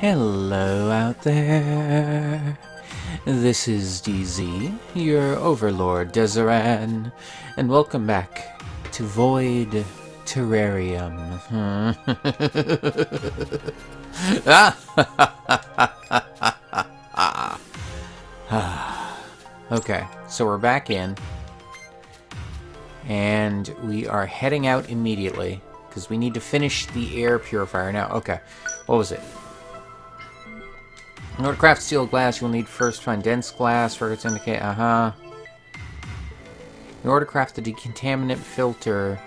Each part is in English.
Hello out there. This is DZ, your overlord Dzaran, and welcome back to Void Terrarium. okay, so we're back in, and we are heading out immediately because we need to finish the air purifier now. Okay, what was it? In order to craft steel glass, you will need first find dense glass, records indicate, uh-huh. In order to craft the decontaminant filter,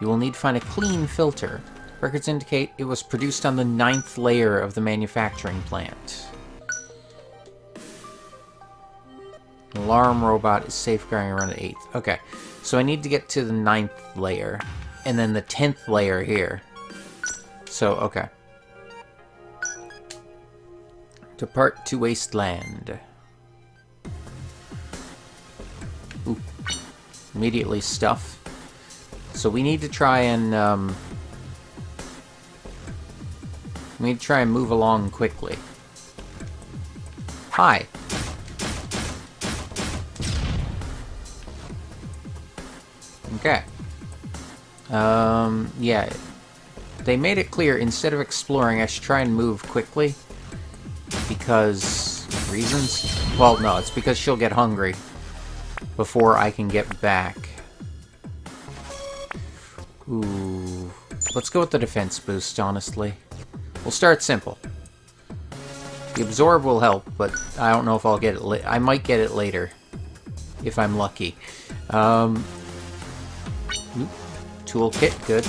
you will need to find a clean filter. Records indicate it was produced on the ninth layer of the manufacturing plant. Alarm robot is safeguarding around the eighth. Okay, so I need to get to the ninth layer, and then the tenth layer here. So, okay. Depart to Wasteland. Ooh. Immediately stuff. So we need to try and, um... We need to try and move along quickly. Hi. Okay. Um, yeah. They made it clear, instead of exploring, I should try and move quickly. Because... reasons? Well, no, it's because she'll get hungry before I can get back. Ooh. Let's go with the defense boost, honestly. We'll start simple. The absorb will help, but I don't know if I'll get it. I might get it later, if I'm lucky. Um, toolkit, good.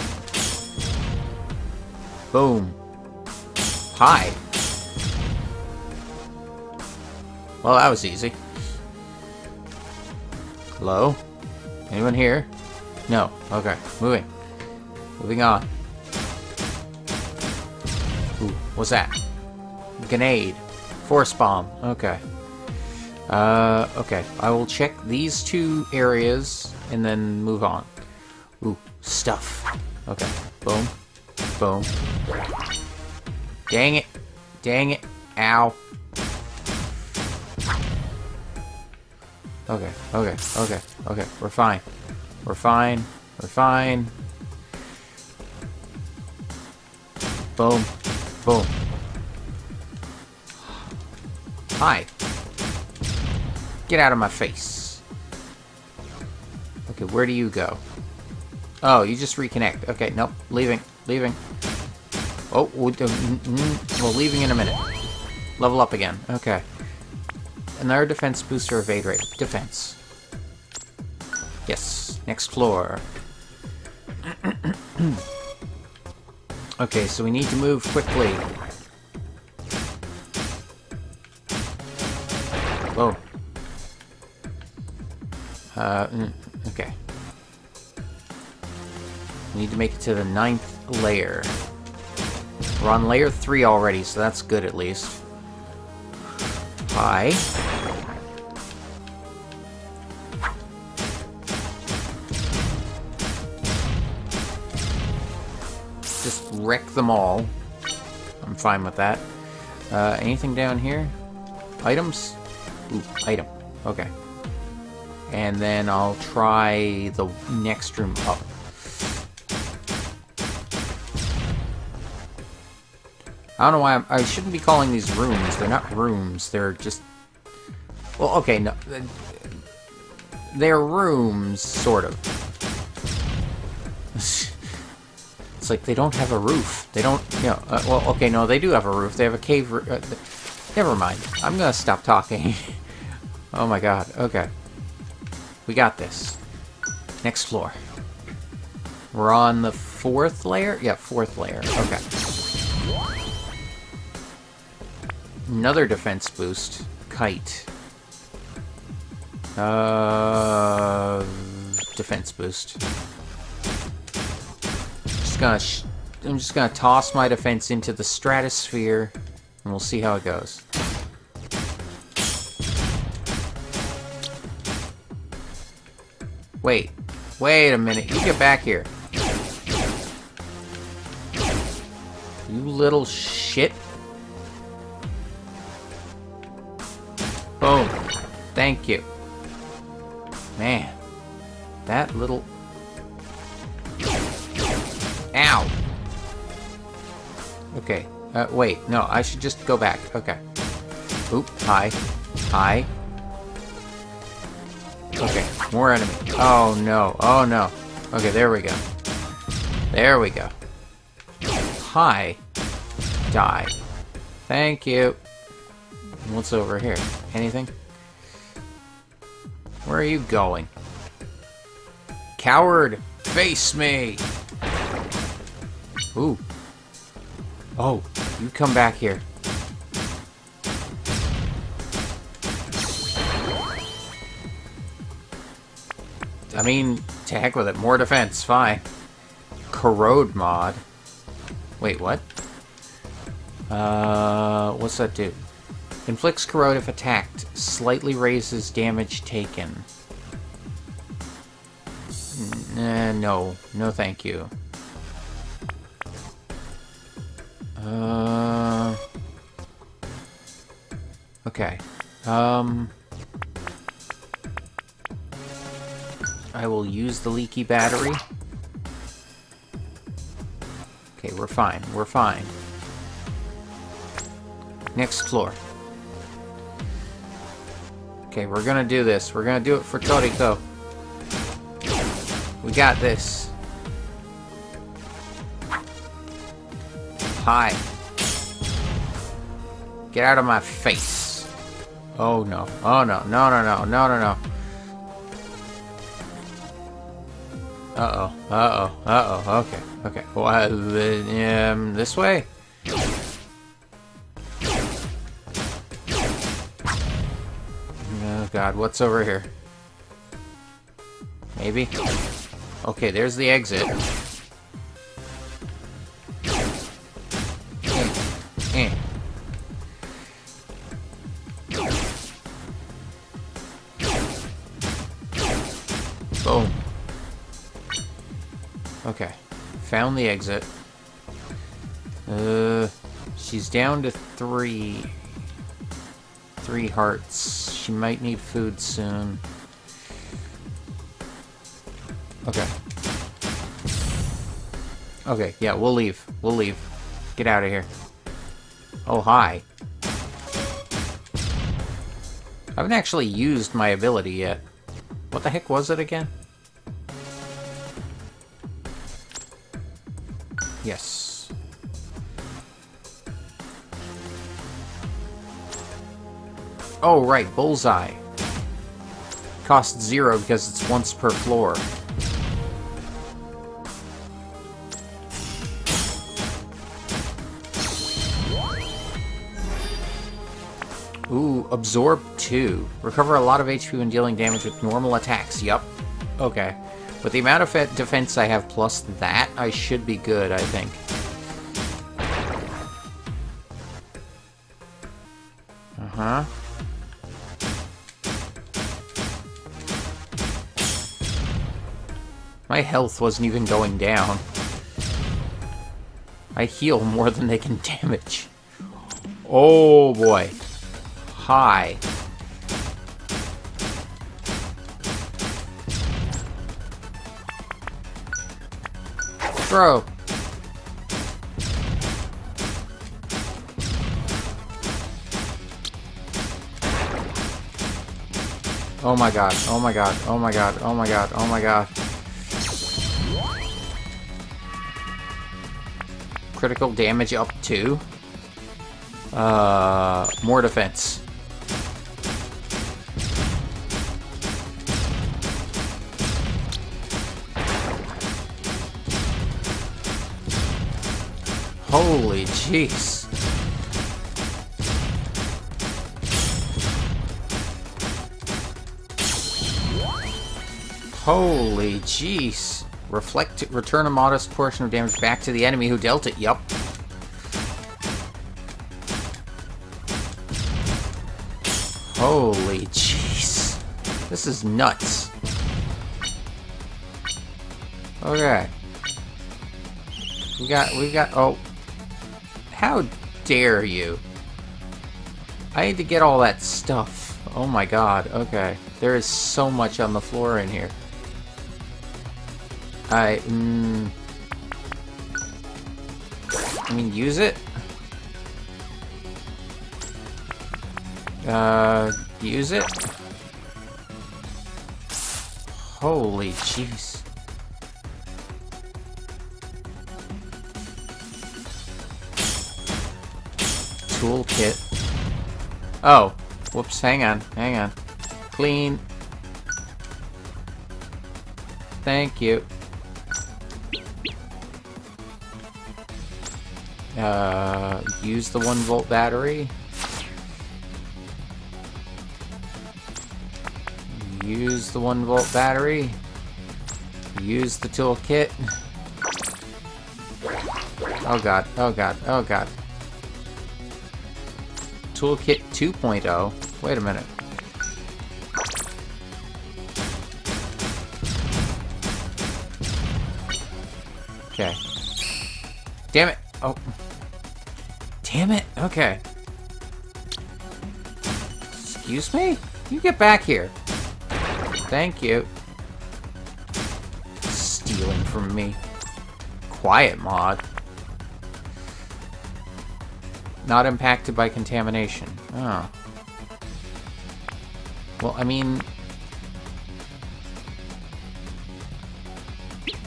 Boom. Hi. Well, that was easy. Hello? Anyone here? No. Okay. Moving. Moving on. Ooh, what's that? Grenade. Force bomb. Okay. Uh, okay. I will check these two areas and then move on. Ooh, stuff. Okay. Boom. Boom. Dang it. Dang it. Ow. Okay, okay, okay, okay. We're fine. We're fine. We're fine. Boom. Boom. Hi. Get out of my face. Okay, where do you go? Oh, you just reconnect. Okay, nope. Leaving. Leaving. Oh, we're leaving in a minute. Level up again. Okay. Another defense booster evade rate. Defense. Yes. Next floor. okay, so we need to move quickly. Oh. Uh, mm, okay. We need to make it to the ninth layer. We're on layer 3 already, so that's good at least. Hi. Wreck them all. I'm fine with that. Uh, anything down here? Items? Ooh, item. Okay. And then I'll try the next room up. I don't know why I'm, I should not be calling these rooms. They're not rooms. They're just... Well, okay, no. They're rooms, sort of. It's like they don't have a roof. They don't, you know... Uh, well, okay, no, they do have a roof. They have a cave... Uh, never mind. I'm gonna stop talking. oh my god. Okay. We got this. Next floor. We're on the fourth layer? Yeah, fourth layer. Okay. Another defense boost. Kite. Uh, defense boost gonna I'm just gonna toss my defense into the stratosphere, and we'll see how it goes. Wait, wait a minute, you get back here. You little shit. Boom. Thank you. Man, that little Okay. Uh, wait. No, I should just go back. Okay. Oop. Hi. Hi. Okay. More enemy. Oh, no. Oh, no. Okay, there we go. There we go. Hi. Die. Thank you. What's over here? Anything? Where are you going? Coward! Face me! Ooh. Oh, you come back here. I mean, to heck with it. More defense, fine. Corrode mod. Wait, what? Uh, what's that do? Inflicts corrode if attacked. Slightly raises damage taken. Uh, no. No thank you. Uh... Okay. Um... I will use the leaky battery. Okay, we're fine. We're fine. Next floor. Okay, we're gonna do this. We're gonna do it for Toriko. We got this. Hi. Get out of my face. Oh no. Oh no. No, no, no. No, no, no. Uh-oh. Uh-oh. Uh-oh. Okay. Okay. Well, uh, um, this way? Oh god, what's over here? Maybe? Okay, there's the exit. Found the exit. Uh, she's down to three. Three hearts. She might need food soon. Okay. Okay, yeah, we'll leave. We'll leave. Get out of here. Oh, hi. I haven't actually used my ability yet. What the heck was it again? Oh, right, Bullseye. Costs zero because it's once per floor. Ooh, Absorb 2. Recover a lot of HP when dealing damage with normal attacks. Yup. Okay. With the amount of defense I have plus that, I should be good, I think. Uh-huh. My health wasn't even going down. I heal more than they can damage. Oh boy Hi. Throw. Oh my god, oh my god, oh my god, oh my god, oh my god. Critical damage up to. Uh, more defense. Holy jeez. Holy jeez. Reflect, return a modest portion of damage back to the enemy who dealt it. Yup. Holy jeez. This is nuts. Okay. We got, we got, oh, how dare you? I need to get all that stuff. Oh my god, okay. There is so much on the floor in here. I, mm, I mean, use it? Uh, use it? Holy jeez. Toolkit. Oh, whoops, hang on, hang on. Clean. Thank you. Uh, use the 1 volt battery. Use the 1 volt battery. Use the toolkit. Oh god, oh god, oh god. Toolkit 2.0? Wait a minute. Okay. Damn it! Oh. Damn it! Okay. Excuse me? You get back here. Thank you. Stealing from me. Quiet mod. Not impacted by contamination. Oh. Well, I mean...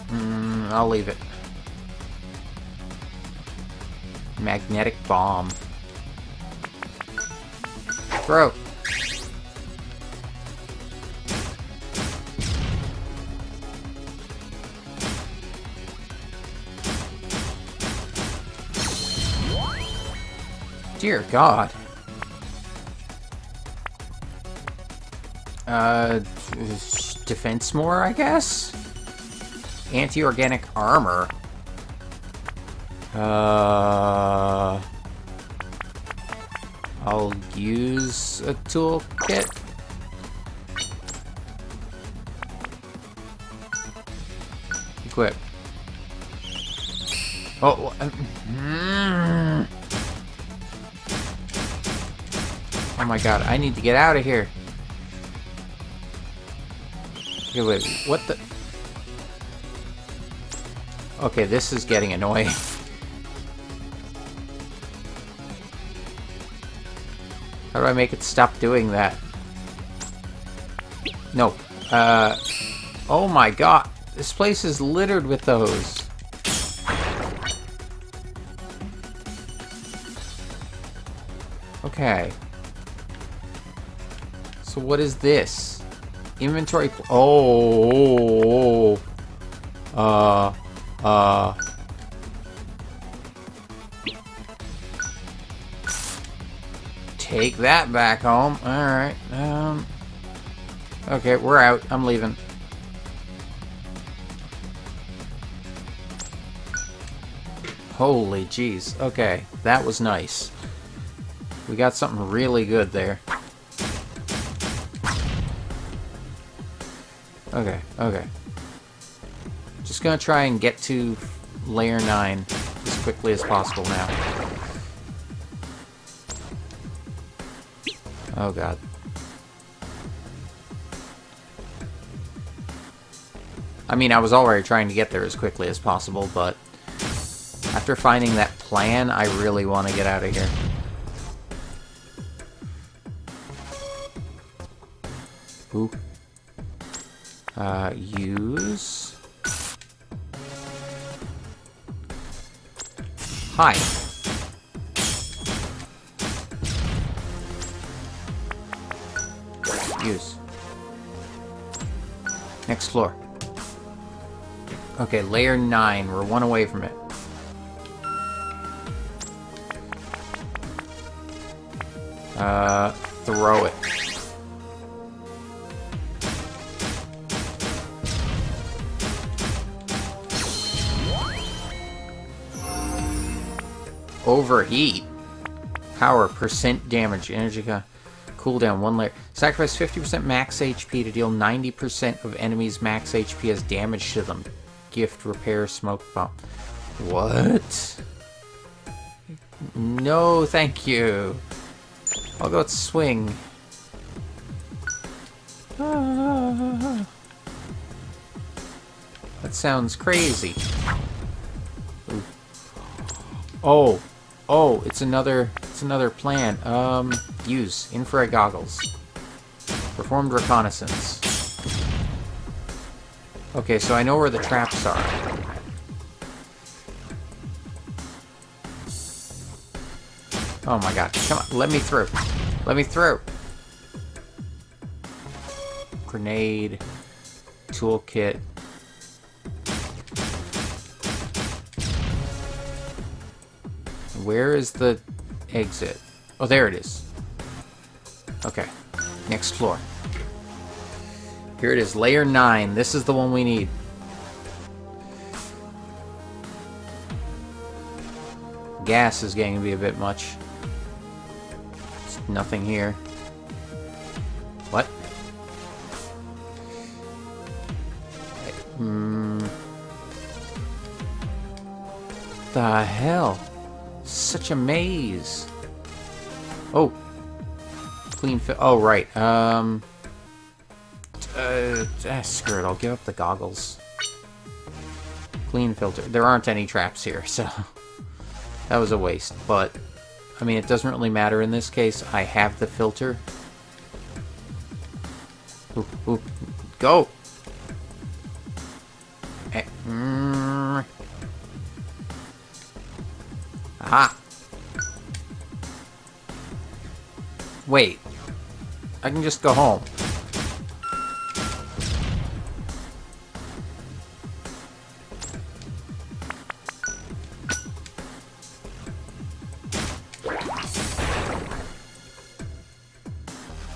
Mm, I'll leave it. Magnetic bomb. Throw. Dear God. Uh, defense more, I guess? Anti-organic armor. Uh, I'll use a toolkit. Equip. Oh, mm. oh my god, I need to get out of here. Okay, wait, what the? Okay, this is getting annoying. How do I make it stop doing that? No. Uh, oh my god. This place is littered with those. Okay. So what is this? Inventory... Oh, oh, oh. Uh... Uh... Take that back home. Alright. Um, okay, we're out. I'm leaving. Holy jeez. Okay, that was nice. We got something really good there. Okay, okay. Just gonna try and get to layer 9 as quickly as possible now. Oh god. I mean, I was already trying to get there as quickly as possible, but after finding that plan, I really want to get out of here. Ooh. Uh, use... Hi. Use. Next floor. Okay, layer 9. We're one away from it. Uh, throw it. Overheat. Power, percent damage, energy cooldown, one layer. Sacrifice 50% max HP to deal 90% of enemies' max HP as damage to them. Gift, repair, smoke bomb. What? No, thank you. I'll go with swing. That sounds crazy. Oh, oh, it's another, it's another plan. Um, use infrared goggles. Performed reconnaissance. Okay, so I know where the traps are. Oh my god, come on, let me through. Let me through. Grenade. Toolkit. Where is the exit? Oh, there it is. Okay. Next floor. Here it is, layer 9. This is the one we need. Gas is getting to be a bit much. There's nothing here. What? The hell? Such a maze. Oh. Clean fi- Oh, right. Um. Uh, ah, screw it. I'll give up the goggles. Clean filter. There aren't any traps here, so... that was a waste, but... I mean, it doesn't really matter in this case. I have the filter. Ooh, ooh. Go! Eh. Aha! Wait. I can just go home.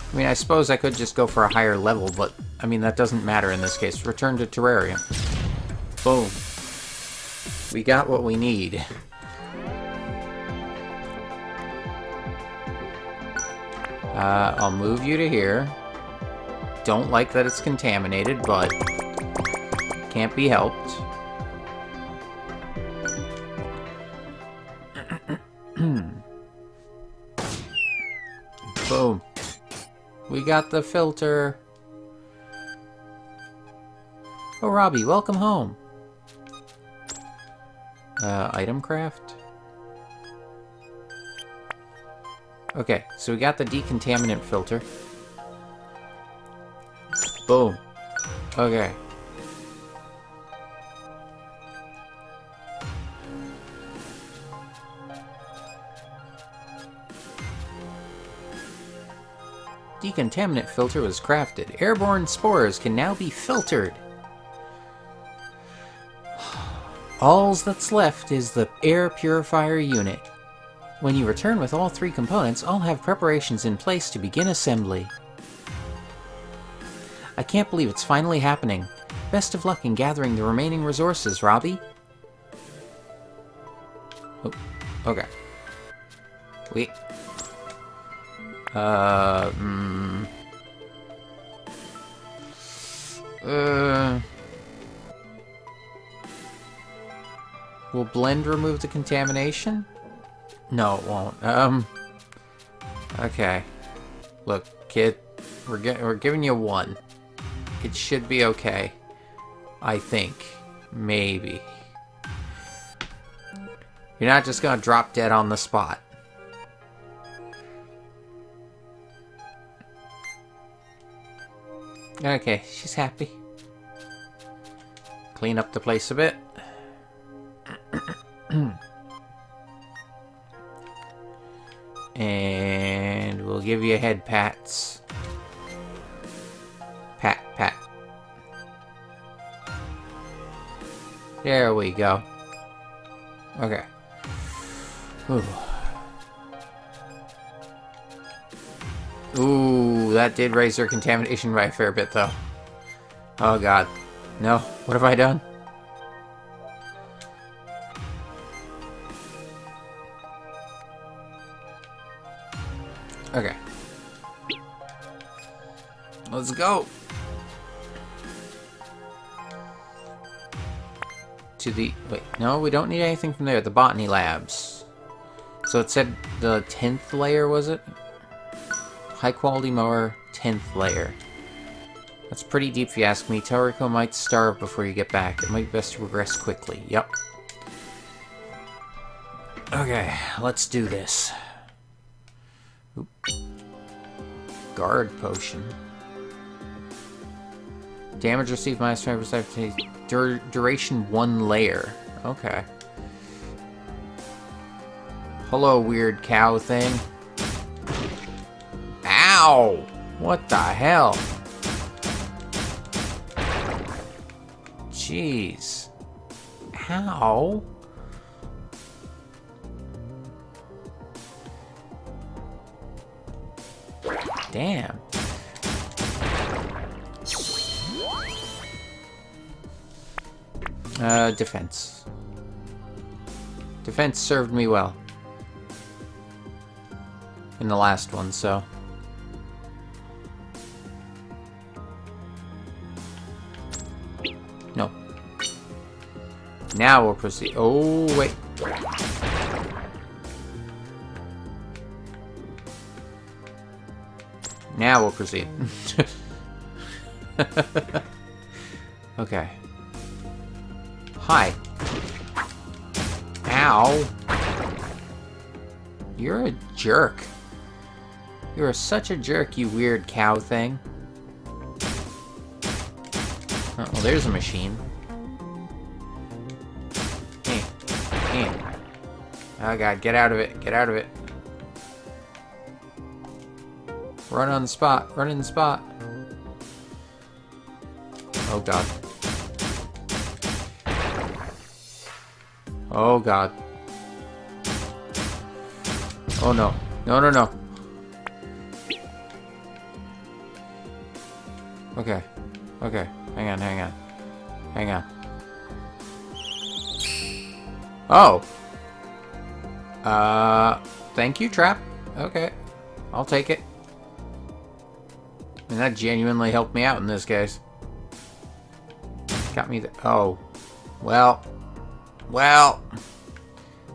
I mean, I suppose I could just go for a higher level, but, I mean, that doesn't matter in this case. Return to Terrarium. Boom. We got what we need. Uh, I'll move you to here. Don't like that it's contaminated, but can't be helped. Boom. We got the filter. Oh, Robbie, welcome home. Uh, item craft? Okay, so we got the decontaminant filter. Boom. Okay. Decontaminant filter was crafted. Airborne spores can now be filtered. Alls that's left is the air purifier unit. When you return with all three components, I'll have preparations in place to begin assembly. I can't believe it's finally happening. Best of luck in gathering the remaining resources, Robbie. Oh, okay. Wait. Uh, mm, uh, will blend remove the contamination? No, it won't. Um, okay. Look, kid, we're get, we're giving you one. It should be okay. I think. Maybe. You're not just gonna drop dead on the spot. Okay, she's happy. Clean up the place a bit. and we'll give you a head pats. Pat, pat. There we go. Okay. Ooh. Ooh, that did raise their contamination by a fair bit, though. Oh god. No, what have I done? Okay. Let's go! To the... Wait, no, we don't need anything from there. The botany labs. So it said the 10th layer, was it? High quality mower, 10th layer. That's pretty deep if you ask me. Toriko might starve before you get back. It might be best to regress quickly. Yep. Okay, let's do this. Guard potion. Damage received minus 20%. Dur duration one layer. Okay. Hello, weird cow thing. Ow! What the hell? Jeez. How? Damn. Uh, defense. Defense served me well. In the last one, so... No. Now we'll proceed. Oh, wait. Now we'll proceed. okay. Hi. Ow. You're a jerk. You're such a jerk, you weird cow thing. Oh, well, there's a machine. Hey. Hey. Oh god, get out of it. Get out of it. Run on the spot. Run in the spot. Oh god. Oh god. Oh no. No, no, no. Okay. Okay. Hang on, hang on. Hang on. Oh. Uh, thank you, Trap. Okay. I'll take it. And that genuinely helped me out in this case. Got me the... Oh. Well. Well.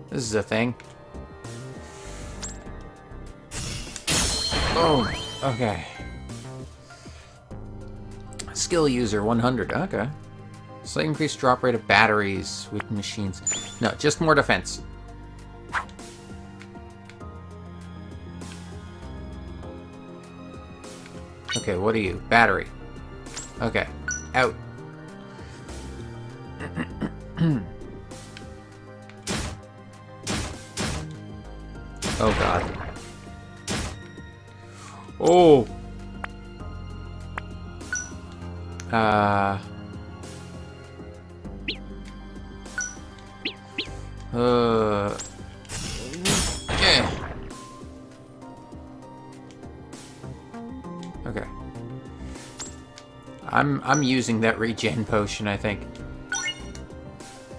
This is a thing. Oh. Okay. Skill user 100. Okay. Slight increased drop rate of batteries with machines. No, just more defense. Okay, what are you? Battery. Okay. Out. oh god. Oh! Uh... Uh... I'm I'm using that regen potion, I think.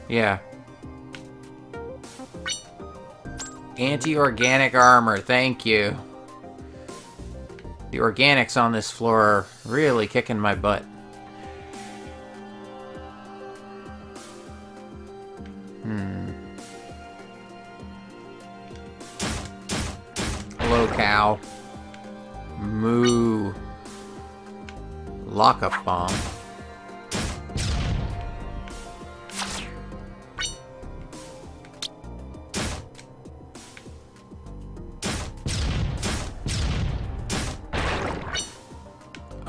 Yeah. Anti-organic armor, thank you. The organics on this floor are really kicking my butt. Hmm. Hello, cow. Moo. Lockup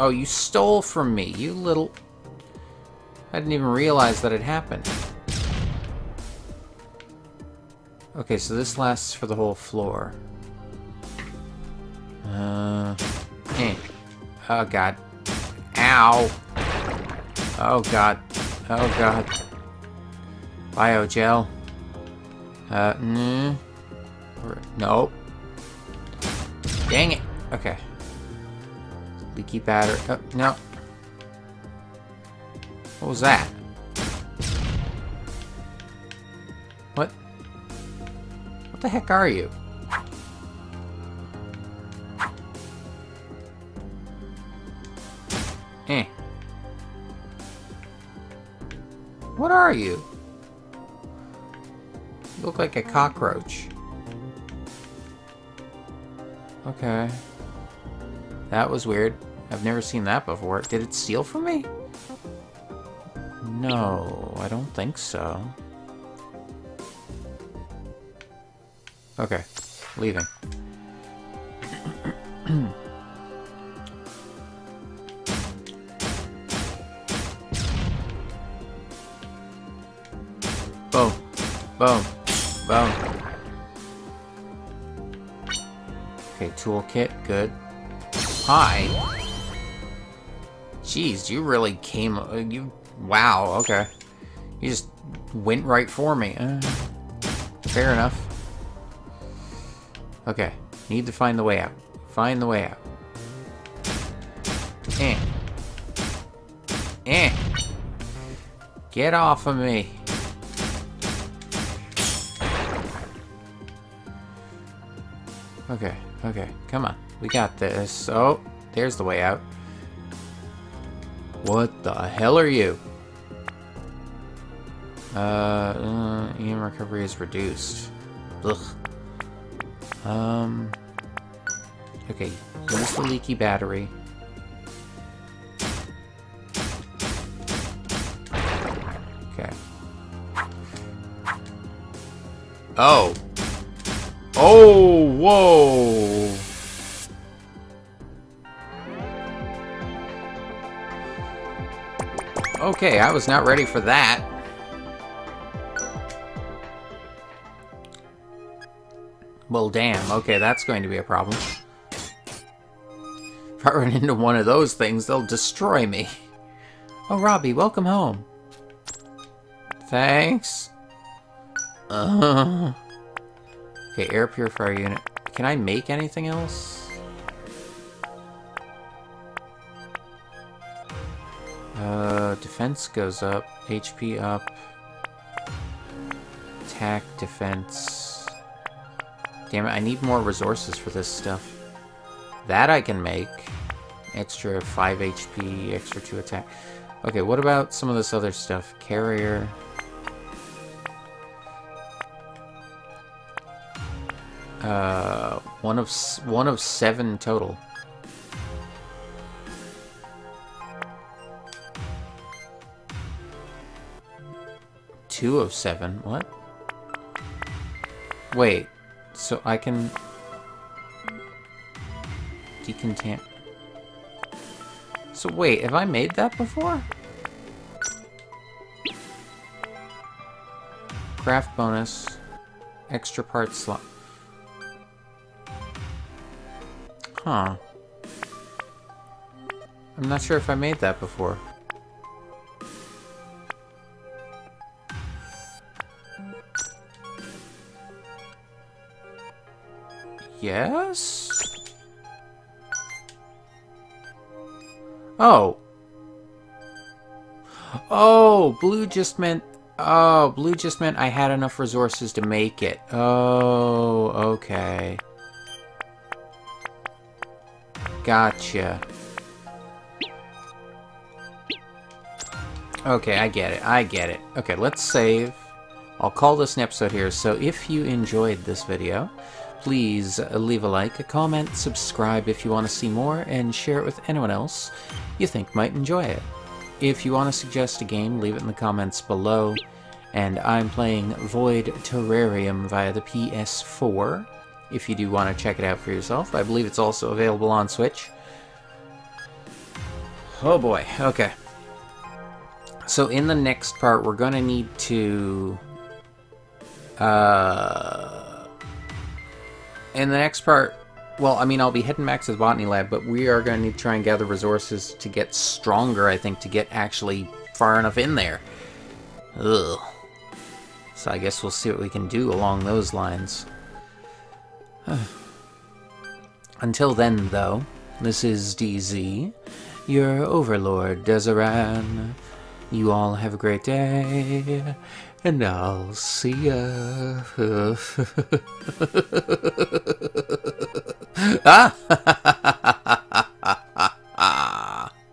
Oh, you stole from me, you little... I didn't even realize that it happened. Okay, so this lasts for the whole floor. Uh... Eh. Oh, God. Ow! Oh, God. Oh, God. Biogel. Uh, mm. Nope. Dang it. Okay. Leaky battery. Oh, no. What was that? What? What the heck are you? Eh. What are you? You look like a cockroach. Okay. That was weird. I've never seen that before. Did it steal from me? No, I don't think so. Okay, leaving. Boom. Boom. Boom. Okay, toolkit, good. Hi. Jeez, you really came... Uh, you... Wow, okay. You just went right for me. Uh, fair enough. Okay, need to find the way out. Find the way out. Eh. Eh. Get off of me. Okay, okay, come on. We got this. Oh, there's the way out. What the hell are you? Uh, uh EM recovery is reduced. Ugh. Um. Okay, use the leaky battery. Okay. Oh. Oh, whoa. Okay, I was not ready for that. Well, damn. Okay, that's going to be a problem. If I run into one of those things, they'll destroy me. Oh, Robbie, welcome home. Thanks. Uh, okay, air purifier unit. Can I make anything else? Uh, defense goes up, HP up, attack, defense. Damn it, I need more resources for this stuff. That I can make. Extra 5 HP, extra 2 attack. Okay, what about some of this other stuff? Carrier. Uh, one of one of seven total. Two of seven. What? Wait. So I can decontam. So wait, have I made that before? Craft bonus. Extra part slot. Huh. I'm not sure if I made that before. Yes? Oh. Oh, blue just meant... Oh, blue just meant I had enough resources to make it. Oh, okay. Gotcha. Okay, I get it. I get it. Okay, let's save. I'll call this an episode here. So if you enjoyed this video, please leave a like, a comment, subscribe if you want to see more, and share it with anyone else you think might enjoy it. If you want to suggest a game, leave it in the comments below. And I'm playing Void Terrarium via the PS4. If you do want to check it out for yourself, I believe it's also available on Switch. Oh boy, okay. So in the next part, we're going to need to... Uh, in the next part, well, I mean, I'll be heading back to the botany lab, but we are going to need to try and gather resources to get stronger, I think, to get actually far enough in there. Ugh. So I guess we'll see what we can do along those lines. Until then, though, this is DZ, your overlord, Dzaran. You all have a great day, and I'll see ya. ah!